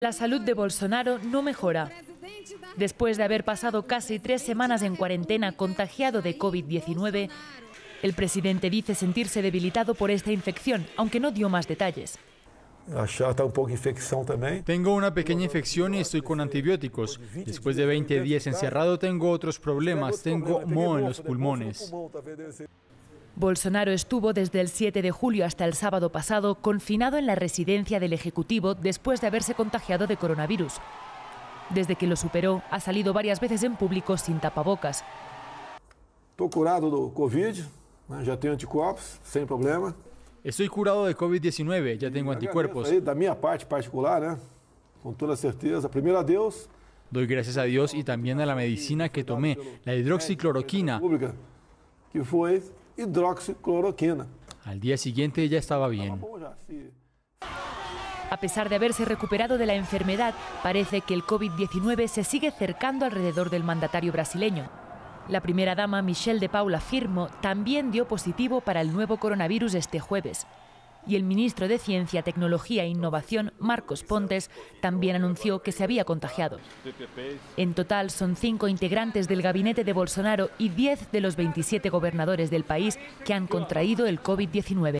La salud de Bolsonaro no mejora. Después de haber pasado casi tres semanas en cuarentena contagiado de COVID-19, el presidente dice sentirse debilitado por esta infección, aunque no dio más detalles. Tengo una pequeña infección y estoy con antibióticos. Después de 20 días encerrado tengo otros problemas. Tengo moho en los pulmones. Bolsonaro estuvo desde el 7 de julio hasta el sábado pasado confinado en la residencia del Ejecutivo después de haberse contagiado de coronavirus. Desde que lo superó, ha salido varias veces en público sin tapabocas. Estoy curado do Covid, ya tengo anticuerpos, sin problema. Estoy curado de COVID-19, ya tengo anticuerpos. Da minha parte particular, con toda certeza. Primero a Dios. Doy gracias a Dios y también a la medicina que tomé, la hidroxicloroquina. Que fue hidroxicloroquina. Al día siguiente ya estaba bien. A pesar de haberse recuperado de la enfermedad, parece que el COVID-19 se sigue cercando alrededor del mandatario brasileño. La primera dama Michelle de Paula Firmo también dio positivo para el nuevo coronavirus este jueves. Y el ministro de Ciencia, Tecnología e Innovación, Marcos Pontes, también anunció que se había contagiado. En total son cinco integrantes del gabinete de Bolsonaro y diez de los 27 gobernadores del país que han contraído el COVID-19.